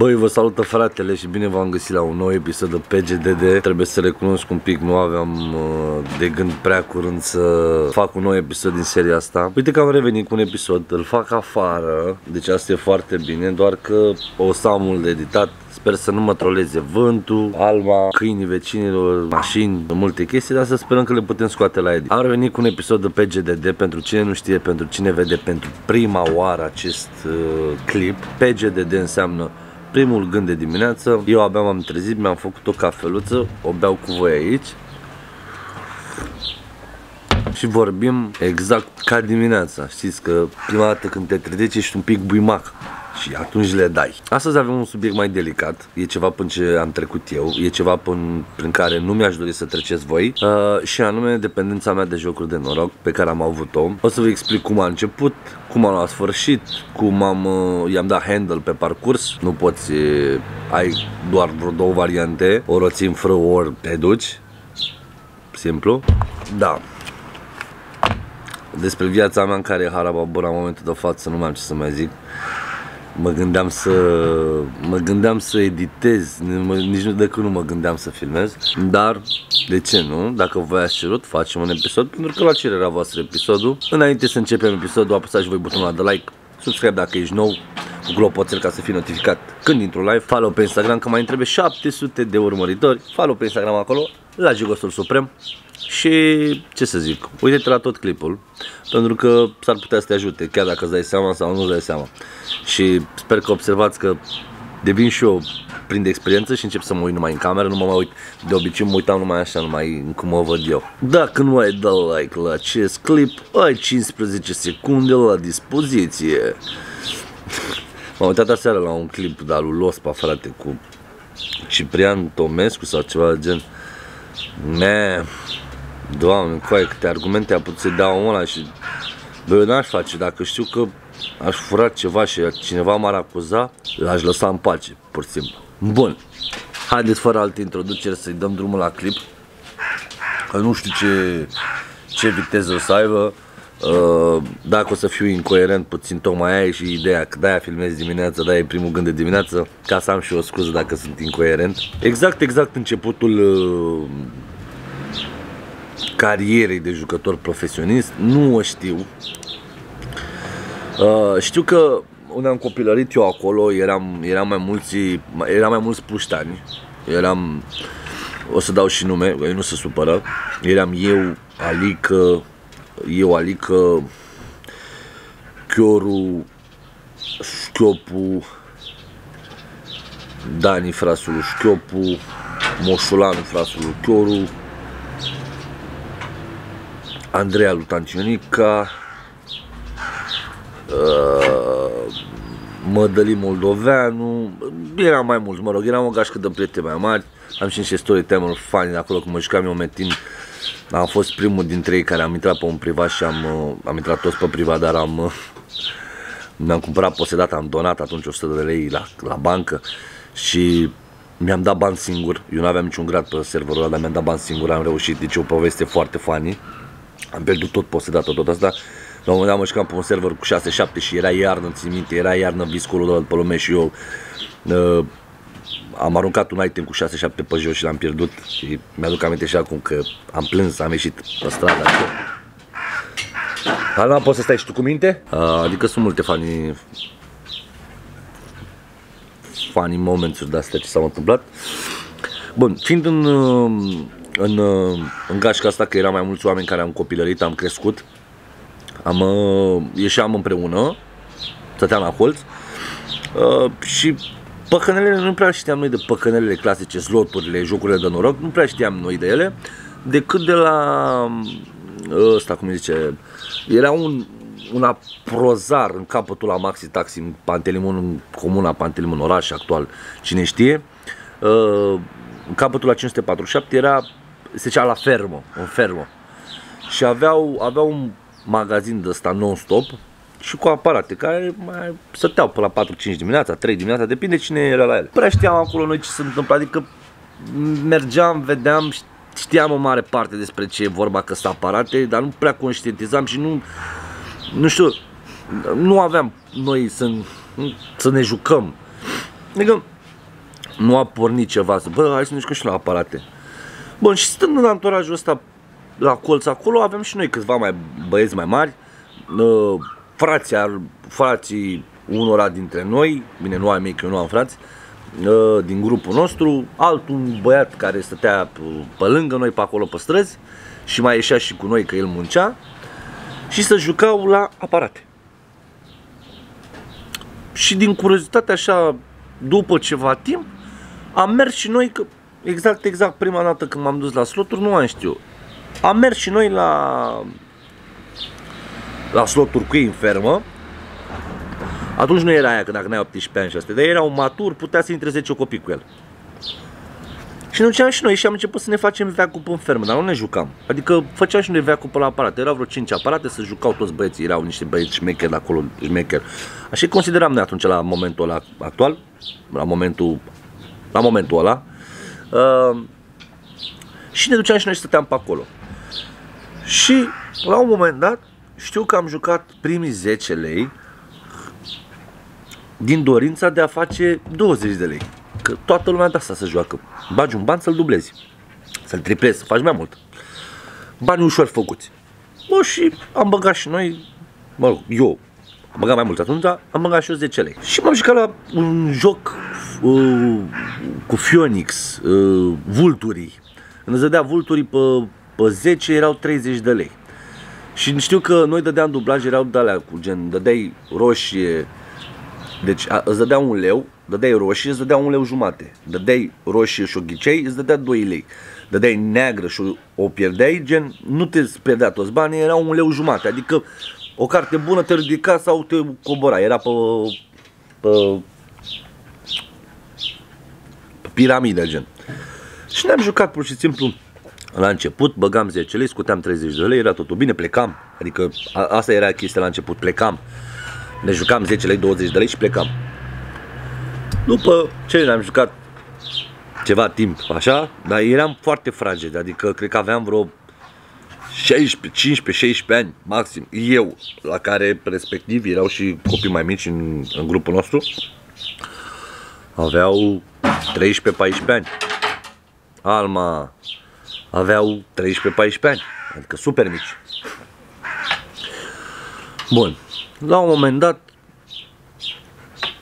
Băi, vă salută fratele și bine v-am găsit la un nou episod de PGDD Trebuie să recunosc un pic, nu aveam uh, de gând prea curând să fac un nou episod din seria asta Uite că am revenit cu un episod, îl fac afară, deci asta e foarte bine Doar că o să am mult de editat Sper să nu mă troleze vântul, alma, câinii vecinilor, mașini, multe chestii, dar să sperăm că le putem scoate la edit. Am revenit cu un episod de PGDD, pentru cine nu știe, pentru cine vede pentru prima oară acest uh, clip. PGDD înseamnă primul gând de dimineață, eu abia m-am trezit, mi-am făcut o cafeluță, o beau cu voi aici și vorbim exact ca dimineața. Știți că prima dată când te trezești ești un pic buimac și atunci le dai. Astăzi avem un subiect mai delicat, e ceva până ce am trecut eu, e ceva până, prin care nu mi-aș dori să treceți voi uh, și anume dependența mea de jocuri de noroc pe care am avut-o. O să vă explic cum a început, cum am la sfârșit, cum am, uh, i-am dat handle pe parcurs. Nu poți, uh, ai doar vreo două variante, ori o țin fră, ori te duci. Simplu. Da, despre viața mea în care e harababura în momentul de față, nu mai am ce să mai zic mă gândeam să mă gândeam să editez, nici nu decât nu mă gândeam să filmez, dar de ce nu? Dacă voi ați cerut, facem un episod, pentru că la cererea voastră episodul. Înainte să începem episodul, apăsați voi butonul de like, subscribe dacă ești nou, cu glopoțel ca să fii notificat când intru live, follow pe Instagram că mai trebuie 700 de urmăritori, follow pe Instagram acolo, la Gigosul Suprem și ce să zic, uite-te la tot clipul, pentru că s-ar putea să te ajute, chiar dacă îți dai seama sau nu îți dai seama. Și sper că observați că devin și eu plin de experiență și încep să mă uit numai în cameră, nu mă mai uit, de obicei mă uitam numai așa, numai cum mă văd eu. Dacă nu ai dat like la acest clip, ai 15 secunde la dispoziție. M-am uitat aseară la un clip de al lui Lospa, frate, cu Ciprian Tomescu sau ceva de gen. Man, Doamne, coaie, câte argumente a putut să dea omul ăla și Bă, eu n-aș face, dacă știu că aș fura ceva și cineva m-ar acuza, l-aș lăsa în pace, pur și simplu. Bun, haideți fără alte introduceri să-i dăm drumul la clip. Că nu știu ce, ce viteză o să aibă. Uh, dacă o să fiu incoerent puțin, tocmai aia e și ideea că de-aia filmez dimineața, de-aia e primul gând de dimineață, ca să am și o scuză dacă sunt incoerent. Exact, exact începutul uh, carierei de jucător profesionist, nu o știu. Uh, știu că unde am copilărit eu acolo, eram, eram mai mulți, eram mai mulți puștani. Eram, o să dau și nume, că nu se supără. Eram eu, Alică, eu, Alică, Chioru, Șchiopu, Dani, frasul Șchiopu, Moșulanu, frasul Chioru, Andreea Lutancionica, uh, Mădălin Moldoveanu, eram mai mulți, mă rog, eram o gașcă de prieteni mai mari, am și niște story timer fani de acolo, când mă jucam eu metin, am fost primul dintre ei care am intrat pe un privat și am, uh, am intrat toți pe privat, dar am, uh, mi-am cumpărat posedat, am donat atunci 100 de lei la, la bancă și mi-am dat bani singur, eu nu aveam niciun grad pe serverul ăla, dar mi-am dat bani singur, am reușit, deci o poveste foarte funny. Am pierdut tot posedat tot asta. La un moment dat mă jucam pe un server cu 6-7 și era iarnă, țin minte, era iarnă viscolul de pe lume și eu uh, am aruncat un item cu 6-7 pe jos și l-am pierdut și mi-aduc aminte și acum că am plâns, am ieșit pe stradă. Alma, poți să stai și tu cu minte? Uh, adică sunt multe fani funny moments de astea ce s-au întâmplat. Bun, fiind în, uh, în, uh, în gașca asta, că eram mai mulți oameni care am copilărit, am crescut, am, uh, ieșeam împreună, stăteam la colț uh, și păcănelele nu prea știam noi de păcănelele clasice, sloturile, jocurile de noroc, nu prea știam noi de ele, decât de la ăsta, cum zice, era un, un aprozar în capătul la Maxi Taxi în Pantelimon, în comuna Pantelimon, oraș actual, cine știe, în capătul la 547 era se zicea la fermă, în fermă. Și aveau, aveau un magazin de ăsta non-stop și cu aparate care mai stăteau până la 4-5 dimineața, 3 dimineața, depinde cine era la ele. Prea știam acolo noi ce se întâmplă, adică mergeam, vedeam, știam o mare parte despre ce e vorba că sunt aparate, dar nu prea conștientizam și nu, nu știu, nu aveam noi să, să ne jucăm. Adică nu a pornit ceva să, bă, hai să ne jucăm și la aparate. Bun, și stând în anturajul ăsta la colț acolo, avem și noi câțiva mai băieți mai mari, uh, frații, ar, frații unora dintre noi, bine, nu ai mei, că eu nu am frați, uh, din grupul nostru, altul un băiat care stătea pe lângă noi pe acolo pe străzi și mai ieșea și cu noi că el muncea și să jucau la aparate. Și din curiozitate așa, după ceva timp, am mers și noi, că exact, exact prima dată când m-am dus la sloturi, nu am știu. Am mers și noi la la sloturi cu ei în fermă. Atunci nu era aia că dacă n-ai 18 ani și astea, dar era un matur, putea să intre 10 copii cu el. Și ne duceam și noi și am început să ne facem veacul pe în fermă, dar nu ne jucam. Adică făceam și noi veacul pe la aparate. Erau vreo 5 aparate, să jucau toți băieții, erau niște băieți șmecheri acolo, șmecheri. Așa consideram noi atunci la momentul ăla actual, la momentul, la momentul ăla. Uh, și ne duceam și noi și stăteam pe acolo. Și la un moment dat știu că am jucat primii 10 lei din dorința de a face 20 de lei. Că toată lumea de asta să joacă. Bagi un ban să-l dublezi, să-l triplezi, să faci mai mult. Bani ușor făcuți. Bă, și am băgat și noi, mă rog, eu am băgat mai mult atunci, am băgat și eu 10 lei. Și m-am jucat la un joc uh, cu Phoenix, uh, vulturii. Când îți dădea vulturii pe, pe 10 erau 30 de lei. Și știu că noi dădeam dublaj, erau de alea cu gen, dădeai roșie, deci a, îți dădea un leu, dădeai roșie, îți dădea un leu jumate. Dădeai roșie și o ghicei, îți dădea 2 lei. Dădeai neagră și o pierdeai, gen, nu te pierdea toți banii, era un leu jumate. Adică o carte bună te ridica sau te cobora, era pe, pe, pe piramidă, gen. Și ne-am jucat pur și simplu la început, băgam 10 lei, scuteam 30 de lei, era totul bine, plecam. Adică a, asta era chestia la început, plecam. Ne jucam 10 lei, 20 de lei și plecam. După ce ne-am jucat ceva timp, așa, dar eram foarte fraged, adică cred că aveam vreo 16, 15, 16 ani maxim, eu, la care respectiv erau și copii mai mici în, în grupul nostru, aveau 13-14 ani. Alma aveau 13-14 ani, adică super mici. Bun, la un moment dat,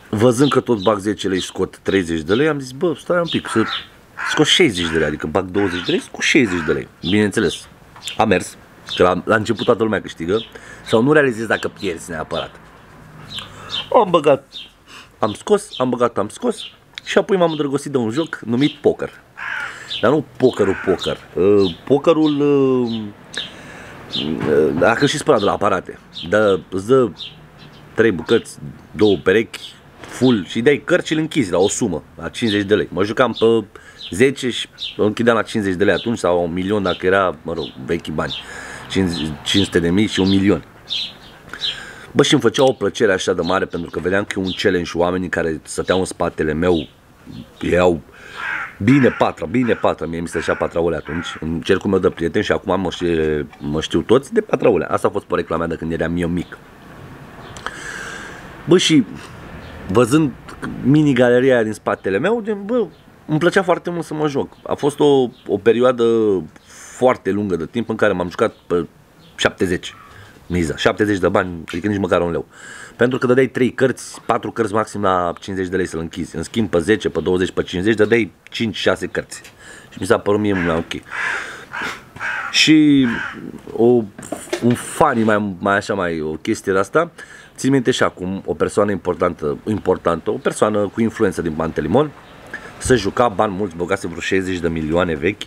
văzând că tot bag 10 lei scot 30 de lei, am zis, bă, stai un pic, să scot 60 de lei, adică bag 20 de lei, scot 60 de lei. Bineînțeles, a mers, că la, la început toată lumea câștigă, sau nu realizezi dacă pierzi neapărat. Am băgat, am scos, am băgat, am scos și apoi m-am îndrăgostit de un joc numit poker. Dar nu pokerul poker. Uh, pokerul uh, uh, dacă și spălat de la aparate. Dă, îți dă trei bucăți, două perechi, full și dai cărți și îl închizi la o sumă, la 50 de lei. Mă jucam pe 10 și îl închideam la 50 de lei atunci sau un milion dacă era, mă rog, vechi bani. 500 de mii și un milion. Bă, și îmi făcea o plăcere așa de mare pentru că vedeam că e un challenge oamenii care stăteau în spatele meu erau bine patra, bine patra, mie mi se așa patraule atunci, în cercul meu de prieteni și acum mă știu, mă știu toți de patraule. Asta a fost porecla mea de când eram eu mic. Bă, și văzând mini-galeria din spatele meu, gen, bă, îmi plăcea foarte mult să mă joc. A fost o, o perioadă foarte lungă de timp în care m-am jucat pe 70 miza, 70 de bani, adică nici măcar un leu. Pentru că dădeai 3 cărți, 4 cărți maxim la 50 de lei să-l închizi. În schimb, pe 10, pe 20, pe 50, dădeai 5-6 cărți. Și mi s-a părut mie mai ok. Și o, un funny mai, mai așa, mai o chestie de asta, țin minte și acum o persoană importantă, importantă, o persoană cu influență din Pantelimon, să juca bani mulți, băgase vreo 60 de milioane vechi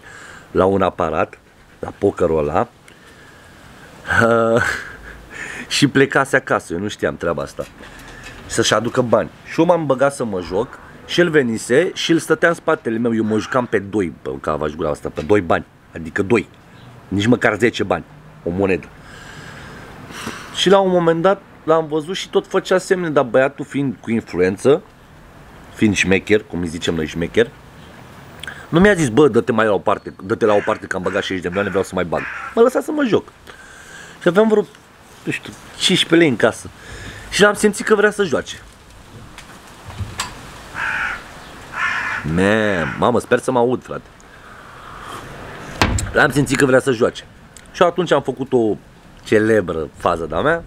la un aparat, la pokerul ăla. Uh, și plecase acasă, eu nu știam treaba asta. Să-și aducă bani. Și eu m-am băgat să mă joc și el venise și el stătea în spatele meu, eu mă jucam pe doi, pe cava gura asta, pe doi bani, adică doi, nici măcar 10 bani, o monedă. Și la un moment dat l-am văzut și tot făcea semne, dar băiatul fiind cu influență, fiind șmecher, cum îi zicem noi șmecher, nu mi-a zis, bă, dă-te mai la o parte, dă-te la o parte că am băgat 60 de milioane, vreau să mai bag. Mă lăsa să mă joc. Și aveam vreo, nu știu, 15 lei în casă. Și l-am simțit că vrea să joace. Man, mamă, sper să mă aud, frate. L-am simțit că vrea să joace. Și atunci am făcut o celebră fază de-a mea.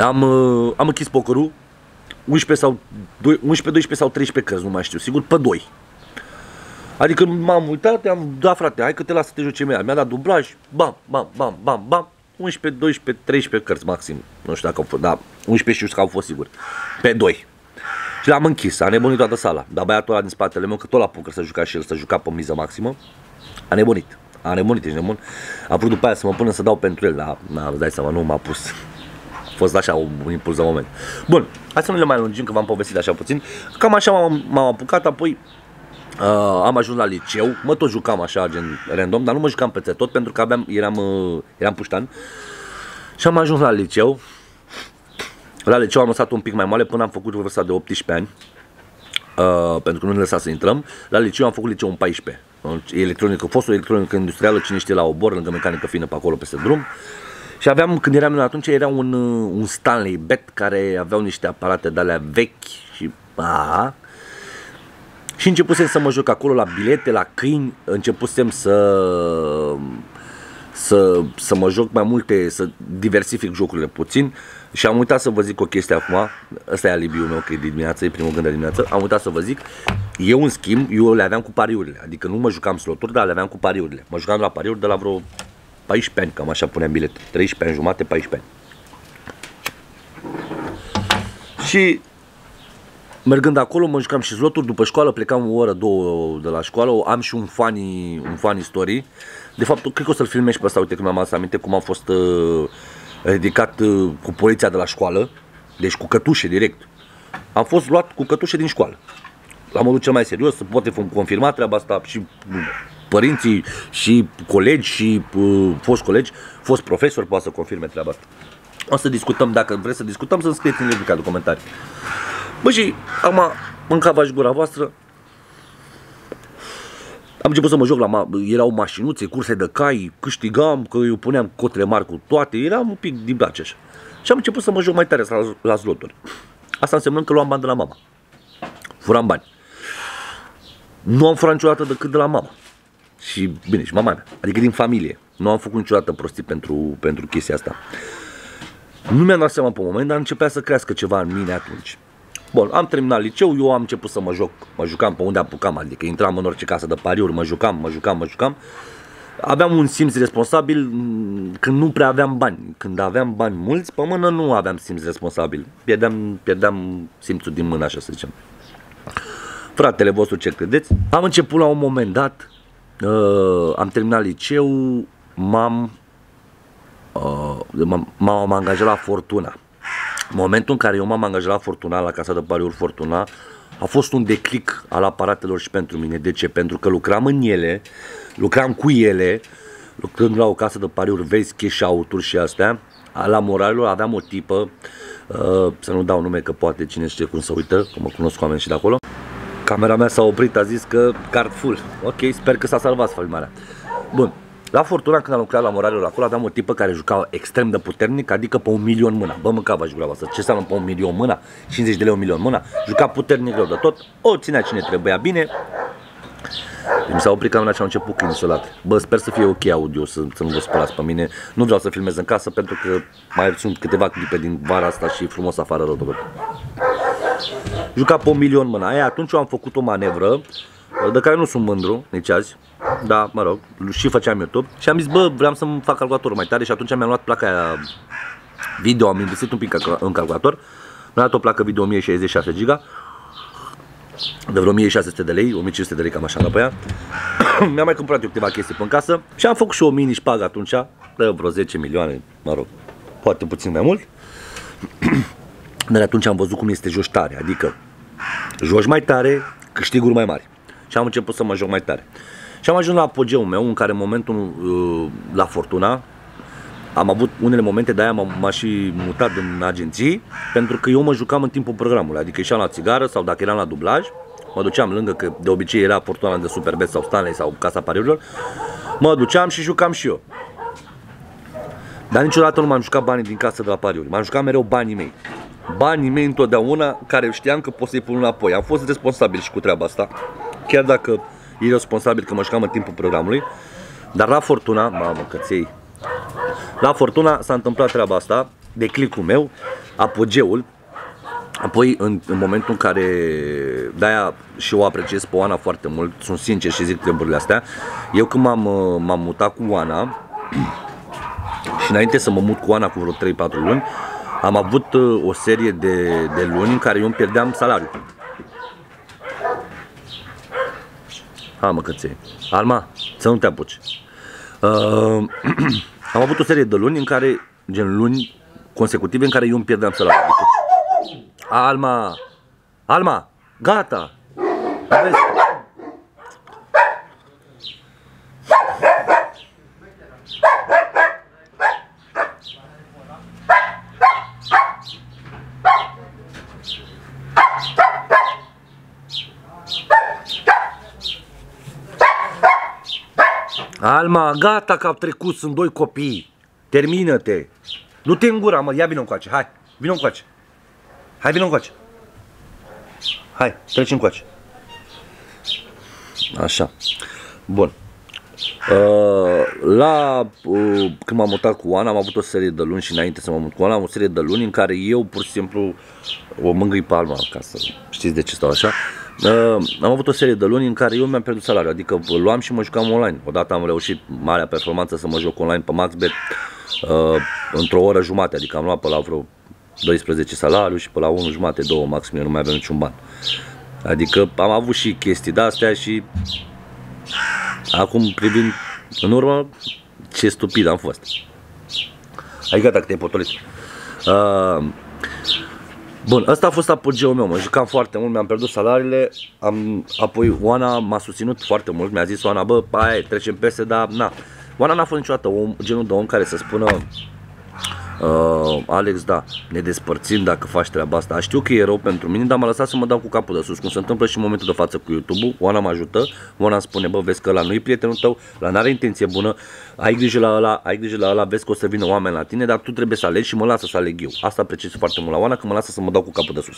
Am, uh, am închis pokerul, 11 sau 11, 12 sau 13 cărți, nu mai știu, sigur, pe 2. Adică m-am uitat, am dat frate, hai că te las să te joci mea. Mi-a dat dublaj, bam, bam, bam, bam, bam, 11, 12, 13 cărți maxim. Nu știu dacă au fost, da, 11 știu că au fost sigur. Pe 2. Și l-am închis, a nebunit toată sala. Dar băiatul ăla din spatele meu, că tot la poker să juca și el, să juca pe miză maximă, a nebunit. A nebunit, ești nebun. A vrut după aia să mă pună să dau pentru el, dar na, îți dai seama, nu m-a pus. A fost așa un, un impuls de moment. Bun, hai să nu le mai lungim, că v-am povestit așa puțin. Cam așa m-am, m-am apucat, apoi Uh, am ajuns la liceu, mă tot jucam așa, gen random, dar nu mă jucam peste tot pentru că aveam, eram, uh, eram puștan. Și am ajuns la liceu. La liceu am lăsat un pic mai mare până am făcut vârsta de 18 ani. Uh, pentru că nu ne lăsa să intrăm. La liceu am făcut liceu în 14. Electronică, fostul electronică industrială, cine știe la obor, lângă mecanică fină pe acolo, peste drum. Și aveam, când eram noi atunci, era un, uh, un Stanley Bet care aveau niște aparate de alea vechi și a, și începusem să mă joc acolo la bilete, la câini, începusem să, să, să mă joc mai multe, să diversific jocurile puțin. Și am uitat să vă zic o chestie acum, ăsta e alibiul meu, că e dimineață, e primul gând de dimineață, am uitat să vă zic, eu în schimb, eu le aveam cu pariurile, adică nu mă jucam sloturi, dar le aveam cu pariurile. Mă jucam la pariuri de la vreo 14 ani, cam așa puneam bilet, 13 ani jumate, 14 ani. Și Mergând acolo, mă jucam și sloturi, după școală plecam o oră, două de la școală, am și un funny, un funny story. De fapt, cred că o să-l filmez pe ăsta, uite că mi-am adus aminte cum am fost uh, ridicat uh, cu poliția de la școală, deci cu cătușe direct. Am fost luat cu cătușe din școală. La modul cel mai serios, să poate confirma treaba asta și părinții și colegi și uh, fost colegi, fost profesori poate să confirme treaba asta. O să discutăm, dacă vreți să discutăm, să scrieți în rubrica de comentarii. Bă, și acum mâncava și gura voastră. Am început să mă joc la, ma- erau mașinuțe, curse de cai, câștigam, că eu puneam cotre mari cu toate, eram un pic din brace așa. Și am început să mă joc mai tare la, la sloturi. Asta înseamnă că luam bani de la mama. Furam bani. Nu am furat niciodată decât de la mama. Și bine, și mama mea, adică din familie. Nu am făcut niciodată prostii pentru, pentru chestia asta. Nu mi-am dat seama pe moment, dar începea să crească ceva în mine atunci. Bun, am terminat liceu, eu am început să mă joc, mă jucam pe unde apucam, adică intram în orice casă de pariuri, mă jucam, mă jucam, mă jucam. Aveam un simț responsabil mm, când nu prea aveam bani. Când aveam bani mulți, pe mână nu aveam simț responsabil. Pierdeam, pierdeam simțul din mână, așa să zicem. Fratele vostru, ce credeți? Am început la un moment dat, uh, am terminat liceu, m-am, uh, m-am angajat la Fortuna momentul în care eu m-am angajat la Fortuna, la Casa de Pariuri Fortuna, a fost un declic al aparatelor și pentru mine. De ce? Pentru că lucram în ele, lucram cu ele, lucrând la o casă de pariuri, vezi cash out și astea, la moralul aveam o tipă, uh, să nu dau nume că poate cine știe cum să uită, că mă cunosc oameni și de acolo. Camera mea s-a oprit, a zis că card full. Ok, sper că s-a salvat filmarea. Bun, la Fortuna, când am lucrat la Moralul acolo, aveam o tipă care juca extrem de puternic, adică pe un milion mâna. Bă, mâncava și asta. Ce înseamnă pe un milion mâna? 50 de lei un milion mâna? Juca puternic rău de tot, o ținea cine trebuia bine. Mi s-a oprit camera și am început câini insolat. Bă, sper să fie ok audio, să, să nu vă spălați pe mine. Nu vreau să filmez în casă pentru că mai sunt câteva clipe din vara asta și frumos afară rău de tot. Juca pe un milion mâna. Aia atunci eu am făcut o manevră de care nu sunt mândru nici azi. Da, mă rog, și făceam YouTube și am zis, bă, vreau să-mi fac calculatorul mai tare și atunci mi-am luat placa aia video, am investit un pic în calculator, mi-am luat o placă video 1066 GB de vreo 1600 de lei, 1500 de lei cam așa pe ea. mi-am mai cumpărat eu câteva chestii pe în casă și am făcut și o mini șpag atunci, de vreo 10 milioane, mă rog, poate puțin mai mult. Dar atunci am văzut cum este joci tare, adică joci mai tare, câștiguri mai mari. Și am început să mă joc mai tare. Și am ajuns la apogeul meu, în care momentul uh, la Fortuna, am avut unele momente, de-aia m-am și mutat în agenții, pentru că eu mă jucam în timpul programului, adică ieșeam la țigară sau dacă eram la dublaj, mă duceam lângă, că de obicei era Fortuna de Superbet sau Stanley sau Casa Pariurilor, mă duceam și jucam și eu. Dar niciodată nu m-am jucat banii din casă de la pariuri, m-am jucat mereu banii mei. banii mei întotdeauna care știam că pot să-i pun înapoi. Am fost responsabil și cu treaba asta, chiar dacă e responsabil că mă jucam în timpul programului, dar la Fortuna, mamă, căței, la Fortuna s-a întâmplat treaba asta, declicul meu, apogeul, Apoi, în, în momentul în care, de-aia și eu apreciez pe Oana foarte mult, sunt sincer și zic treburile astea, eu când m-am, m-am mutat cu Oana, și înainte să mă mut cu Oana cu vreo 3-4 luni, am avut uh, o serie de, de luni în care eu îmi pierdeam salariul. Ha, mă căței. Alma, să nu te apuci. Uh, am avut o serie de luni în care, gen luni consecutive, în care eu îmi pierdeam salariul. Adică, Alma, Alma, gata. Vezi? Alma, gata că au trecut, sunt doi copii. Termină-te. Nu te îngura, mă, ia vină încoace, hai, vină încoace. Hai, vină încoace. Hai, trecem încoace. Așa. Bun. Uh, la, uh, când m-am mutat cu Ana, am avut o serie de luni și înainte să mă mut cu Ana, am o serie de luni în care eu pur și simplu o mângâi palma, ca să știți de ce stau așa. Uh, am avut o serie de luni în care eu mi-am pierdut salariul, adică luam și mă jucam online. Odată am reușit marea performanță să mă joc online pe MaxBet uh, într-o oră jumate, adică am luat pe la vreo 12 salariu și pe la 1 jumate, 2 maxim, eu nu mai aveam niciun ban. Adică am avut și chestii de-astea și acum privind în urmă, ce stupid am fost. Adică dacă te-ai potolit. Uh, Bun, ăsta a fost apogeul meu, mă jucam foarte mult, mi-am pierdut salariile, am, apoi Oana m-a susținut foarte mult, mi-a zis Oana, bă, pai, trecem peste, dar na. Oana n-a fost niciodată om, genul de om care să spună, Uh, Alex, da, ne despărțim dacă faci treaba asta. Știu că e rău pentru mine, dar m-a lăsat să mă dau cu capul de sus, cum se întâmplă și în momentul de față cu YouTube-ul. Oana mă ajută, Oana îmi spune, bă, vezi că la nu e prietenul tău, la n-are intenție bună, ai grijă la ăla, ai grijă la ăla, vezi că o să vină oameni la tine, dar tu trebuie să alegi și mă lasă să aleg eu. Asta apreciez foarte mult la Oana, că mă lasă să mă dau cu capul de sus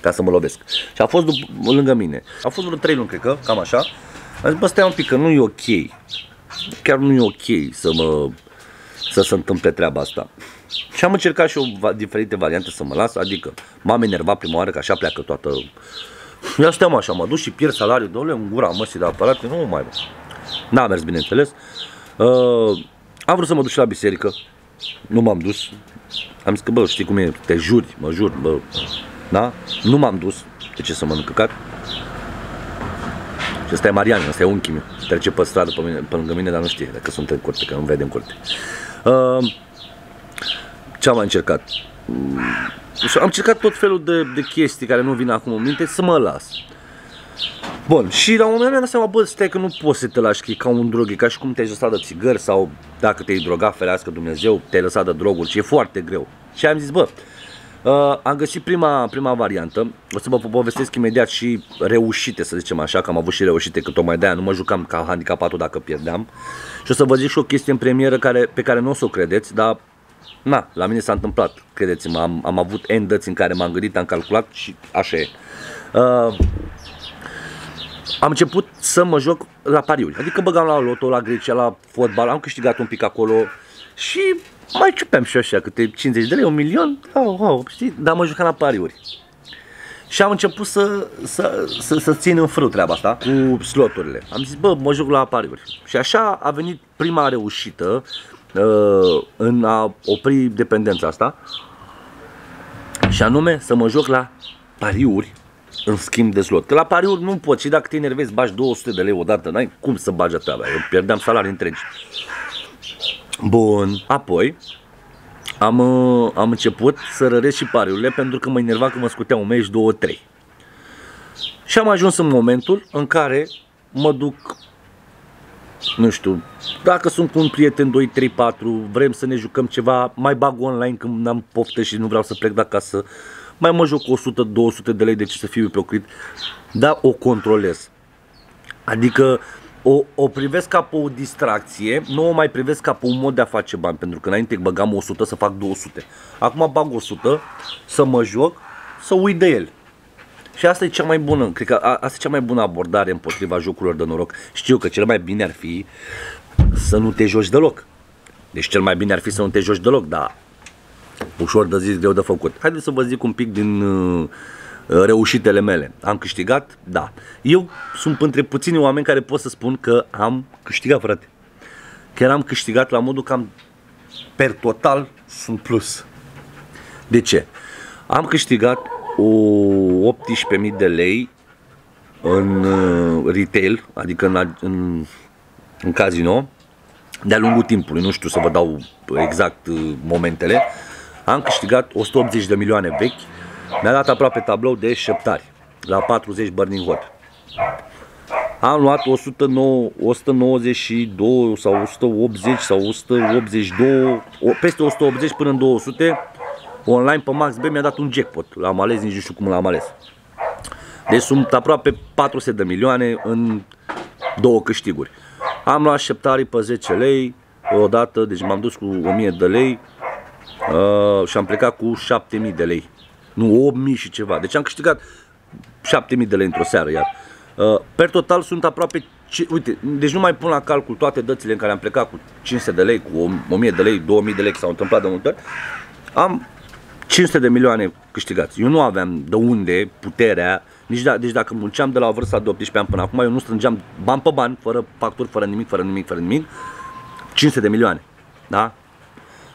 ca să mă lovesc. Și a fost dup- lângă mine. A fost vreo 3 luni, cred că, cam așa. Am zis, bă, stai un pic, că nu e ok. Chiar nu e ok să mă să se întâmple treaba asta. Și am încercat și o diferite variante să mă las, adică m-am enervat prima oară că așa pleacă toată... Ia steam așa, mă duc și pierd salariul, doule, în gura măsii de aparate, nu mai N-a mers, bineînțeles. Uh, am vrut să mă duc și la biserică, nu m-am dus. Am zis că, bă, știi cum e, te juri, mă jur, bă, da? Nu m-am dus, de ce să mă încăcat? Și ăsta e Marian, ăsta e unchi meu. Trece pe stradă pe, mine, pe lângă mine, dar nu știe dacă sunt în curte, că nu vede în curte. Uh, ce am încercat? Uh, am încercat tot felul de, de chestii care nu vin acum în minte să mă las. Bun, și la un moment dat mi-am dat seama, bă, stai că nu poți să te lași, că e ca un drog, e ca și cum te-ai lăsat de țigări sau dacă te-ai drogat, ferească Dumnezeu, te-ai lăsat de droguri și e foarte greu. Și am zis, bă, Uh, am găsit prima, prima variantă, o să vă povestesc imediat și reușite, să zicem așa, că am avut și reușite, că tocmai de-aia nu mă jucam ca handicapatul dacă pierdeam. Și o să vă zic și o chestie în premieră care, pe care nu o să o credeți, dar na, la mine s-a întâmplat, credeți-mă, am, am avut N dăți în care m-am gândit, am calculat și așa e. Uh, am început să mă joc la pariuri, adică băgam la loto, la Grecia, la fotbal, am câștigat un pic acolo și mai ciupeam și așa câte 50 de lei, un milion, oh, oh, știi? Dar mă jucam la pariuri. Și am început să, să, să, să țin în frâu treaba asta cu sloturile. Am zis, bă, mă joc la pariuri. Și așa a venit prima reușită uh, în a opri dependența asta. Și anume să mă joc la pariuri în schimb de slot. Că la pariuri nu poți și dacă te enervezi, bagi 200 de lei odată, n-ai cum să bagi atâta. Eu pierdeam salarii întregi. Bun. Apoi am, uh, am început să răresc și pariurile pentru că mă enerva că mă scutea un meci, două, trei. Și am ajuns în momentul în care mă duc, nu știu, dacă sunt cu un prieten 2, 3, 4, vrem să ne jucăm ceva, mai bag online când n-am poftă și nu vreau să plec de acasă, mai mă joc 100-200 de lei de ce să fiu ipocrit, dar o controlez. Adică o, o privesc ca pe o distracție, nu o mai privesc ca pe un mod de a face bani, pentru că înainte băgam 100 să fac 200. Acum bag 100 să mă joc, să uit de el. Și asta e cea mai bună, cred că asta e cea mai bună abordare împotriva jocurilor de noroc. Știu că cel mai bine ar fi să nu te joci deloc. Deci cel mai bine ar fi să nu te joci deloc, dar ușor de zis, greu de făcut. Haideți să vă zic un pic din uh, reușitele mele. Am câștigat? Da. Eu sunt între puțini oameni care pot să spun că am câștigat, frate. Chiar am câștigat la modul că am, per total, sunt plus. De ce? Am câștigat o 18.000 de lei în uh, retail, adică în, în, în casino, de-a lungul timpului, nu știu să vă dau exact uh, momentele, am câștigat 180 de milioane vechi, mi-a dat aproape tablou de șeptari, la 40 Burning Hot. Am luat 109, 192 sau 180 sau 182, peste 180 până în 200, online pe Max B mi-a dat un jackpot. L-am ales, nici nu știu cum l-am ales. Deci sunt aproape 400 de milioane în două câștiguri. Am luat așteptarii pe 10 lei odată, deci m-am dus cu 1000 de lei uh, și am plecat cu 7000 de lei. Nu, 8000 și ceva. Deci am câștigat 7000 de lei într-o seară iar. Uh, per total sunt aproape, uite, deci nu mai pun la calcul toate dățile în care am plecat cu 500 de lei, cu 1000 de lei, 2000 de lei, s-au întâmplat de multe ori. Am 500 de milioane câștigați. Eu nu aveam de unde puterea, nici da, deci dacă munceam de la o vârstă de 18 ani până acum, eu nu strângeam bani pe bani, fără facturi, fără nimic, fără nimic, fără nimic, 500 de milioane. Da?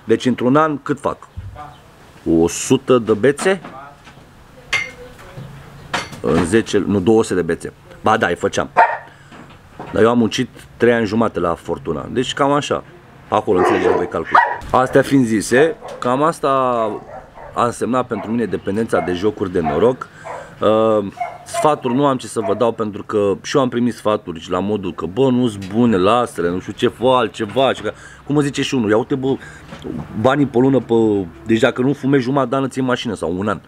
Deci într-un an cât fac? 100 de bețe? În 10, nu 200 de bețe. Ba da, îi făceam. Dar eu am muncit 3 ani jumate la Fortuna. Deci cam așa. Acolo înțelegeți voi calcul. Astea fiind zise, cam asta a însemnat pentru mine dependența de jocuri de noroc. Uh, sfaturi nu am ce să vă dau pentru că și eu am primit sfaturi la modul că bă, nu sunt bune, lasă nu știu ce fă altceva. Și că, cum mă zice și unul, ia uite bă, banii pe lună, pe, deci dacă nu fumezi jumătate de an, îți mașină sau un an.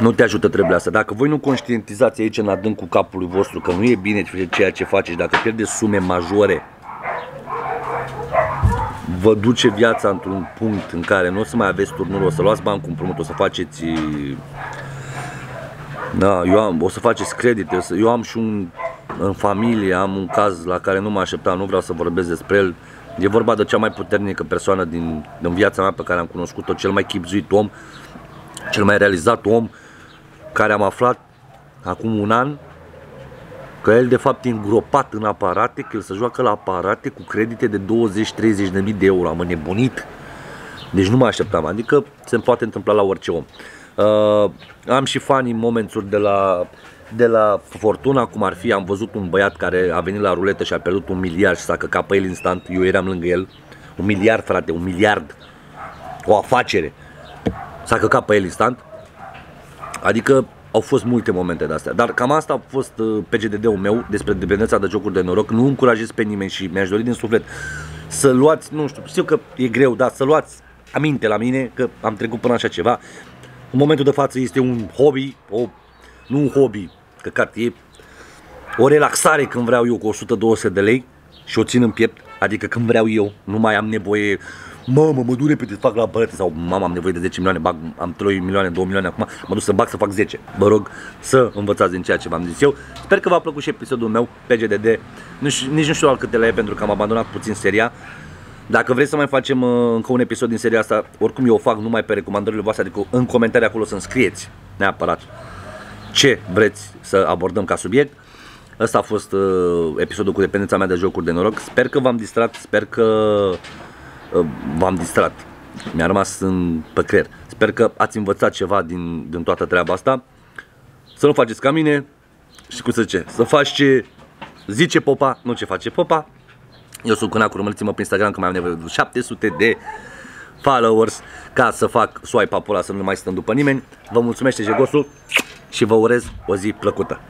Nu te ajută trebuia asta. Dacă voi nu conștientizați aici în adâncul capului vostru că nu e bine ceea ce faceți, dacă pierdeți sume majore vă duce viața într-un punct în care nu o să mai aveți turnul, o să luați bani cu împrumut, o să faceți da, eu am, o să faceți credite, eu am și un în familie, am un caz la care nu mă așteptam, nu vreau să vorbesc despre el. E vorba de cea mai puternică persoană din, din viața mea pe care am cunoscut-o, cel mai chipzuit om, cel mai realizat om, care am aflat acum un an Că el de fapt e îngropat în aparate, că el se joacă la aparate cu credite de 20-30 de mii de euro. Am înnebunit. Deci nu mă așteptam, adică se poate întâmpla la orice om. Uh, am și fani în momenturi de la, de la Fortuna, cum ar fi, am văzut un băiat care a venit la ruletă și a pierdut un miliard și s-a căcat pe el instant, eu eram lângă el. Un miliard, frate, un miliard. O afacere. S-a căcat pe el instant. Adică au fost multe momente de astea. Dar cam asta a fost uh, PGDD-ul meu despre dependența de jocuri de noroc. Nu încurajez pe nimeni și mi-aș dori din suflet să luați, nu știu, știu că e greu, dar să luați aminte la mine că am trecut până așa ceva. În momentul de față este un hobby, o, nu un hobby, că e o relaxare când vreau eu cu 100-200 de lei și o țin în piept, adică când vreau eu, nu mai am nevoie mamă, mă duc repede, fac la bărăte sau mama, am nevoie de 10 milioane, bag, am 3 milioane, 2 milioane acum, mă duc să bag să fac 10. Vă rog să învățați din ceea ce v-am zis eu. Sper că v-a plăcut și episodul meu pe GDD. Nu știu, nici nu știu al câtele e pentru că am abandonat puțin seria. Dacă vreți să mai facem uh, încă un episod din seria asta, oricum eu o fac numai pe recomandările voastre, adică în comentarii acolo să-mi scrieți neapărat ce vreți să abordăm ca subiect. Ăsta a fost uh, episodul cu dependența mea de jocuri de noroc. Sper că v-am distrat, sper că v-am distrat. Mi-a rămas în, pe creier. Sper că ați învățat ceva din, din toată treaba asta. Să nu faceți ca mine și cum să zice, să faci ce zice popa, nu ce face popa. Eu sunt Cunacu, urmăriți-mă pe Instagram că mai am nevoie de 700 de followers ca să fac swipe up ăla să nu mai stăm după nimeni. Vă mulțumesc, Jegosul, și vă urez o zi plăcută.